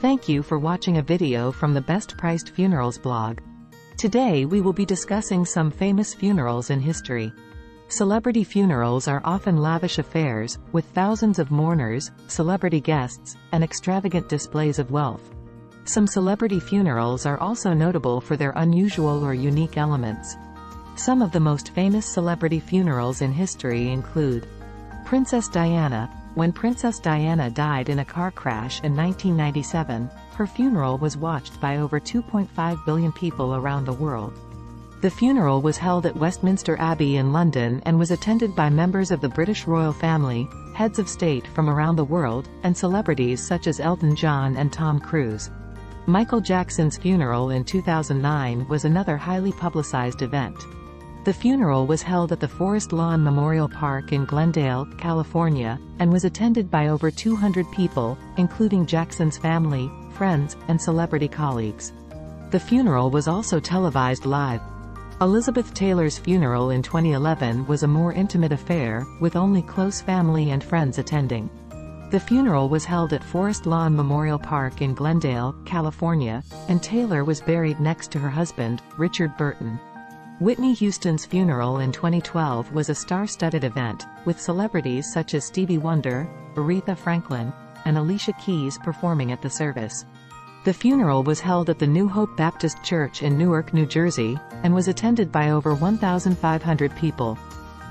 Thank you for watching a video from the Best Priced Funerals blog. Today we will be discussing some famous funerals in history. Celebrity funerals are often lavish affairs, with thousands of mourners, celebrity guests, and extravagant displays of wealth. Some celebrity funerals are also notable for their unusual or unique elements. Some of the most famous celebrity funerals in history include Princess Diana, when Princess Diana died in a car crash in 1997, her funeral was watched by over 2.5 billion people around the world. The funeral was held at Westminster Abbey in London and was attended by members of the British royal family, heads of state from around the world, and celebrities such as Elton John and Tom Cruise. Michael Jackson's funeral in 2009 was another highly publicized event. The funeral was held at the Forest Lawn Memorial Park in Glendale, California, and was attended by over 200 people, including Jackson's family, friends, and celebrity colleagues. The funeral was also televised live. Elizabeth Taylor's funeral in 2011 was a more intimate affair, with only close family and friends attending. The funeral was held at Forest Lawn Memorial Park in Glendale, California, and Taylor was buried next to her husband, Richard Burton. Whitney Houston's funeral in 2012 was a star-studded event, with celebrities such as Stevie Wonder, Aretha Franklin, and Alicia Keys performing at the service. The funeral was held at the New Hope Baptist Church in Newark, New Jersey, and was attended by over 1,500 people.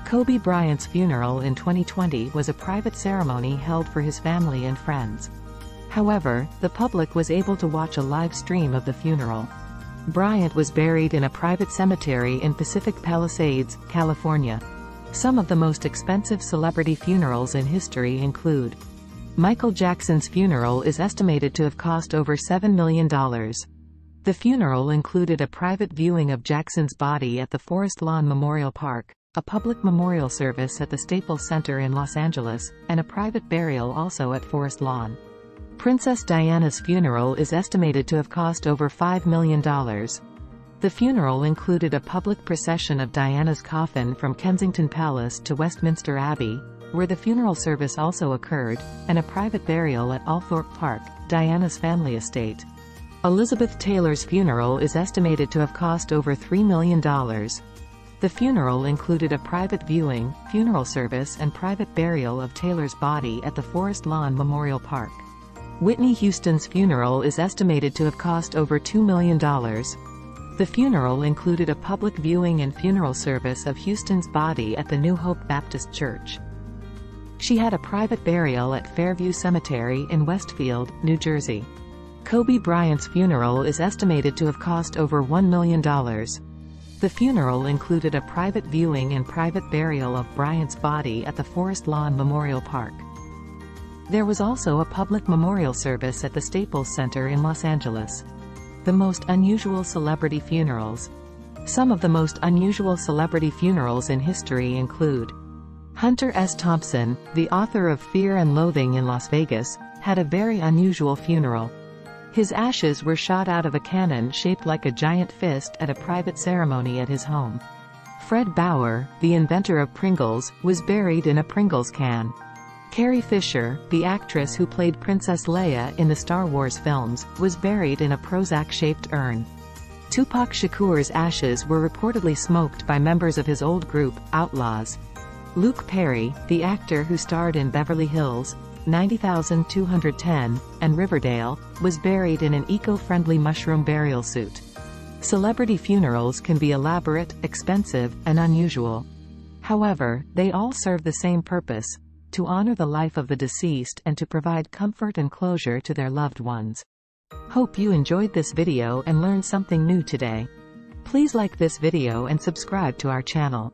Kobe Bryant's funeral in 2020 was a private ceremony held for his family and friends. However, the public was able to watch a live stream of the funeral. Bryant was buried in a private cemetery in Pacific Palisades, California. Some of the most expensive celebrity funerals in history include Michael Jackson's funeral is estimated to have cost over $7 million. The funeral included a private viewing of Jackson's body at the Forest Lawn Memorial Park, a public memorial service at the Staples Center in Los Angeles, and a private burial also at Forest Lawn. Princess Diana's funeral is estimated to have cost over $5 million. The funeral included a public procession of Diana's coffin from Kensington Palace to Westminster Abbey, where the funeral service also occurred, and a private burial at Althorp Park, Diana's family estate. Elizabeth Taylor's funeral is estimated to have cost over $3 million. The funeral included a private viewing, funeral service and private burial of Taylor's body at the Forest Lawn Memorial Park. Whitney Houston's funeral is estimated to have cost over $2 million. The funeral included a public viewing and funeral service of Houston's body at the New Hope Baptist Church. She had a private burial at Fairview Cemetery in Westfield, New Jersey. Kobe Bryant's funeral is estimated to have cost over $1 million. The funeral included a private viewing and private burial of Bryant's body at the Forest Lawn Memorial Park. There was also a public memorial service at the Staples Center in Los Angeles. The most unusual celebrity funerals. Some of the most unusual celebrity funerals in history include Hunter S. Thompson, the author of Fear and Loathing in Las Vegas, had a very unusual funeral. His ashes were shot out of a cannon shaped like a giant fist at a private ceremony at his home. Fred Baur, the inventor of Pringles, was buried in a Pringles can. Carrie Fisher, the actress who played Princess Leia in the Star Wars films, was buried in a Prozac-shaped urn. Tupac Shakur's ashes were reportedly smoked by members of his old group, Outlawz. Luke Perry, the actor who starred in Beverly Hills, 90210, and Riverdale, was buried in an eco-friendly mushroom burial suit. Celebrity funerals can be elaborate, expensive, and unusual. However, they all serve the same purpose, to honor the life of the deceased and to provide comfort and closure to their loved ones. Hope you enjoyed this video and learned something new today. Please like this video and subscribe to our channel.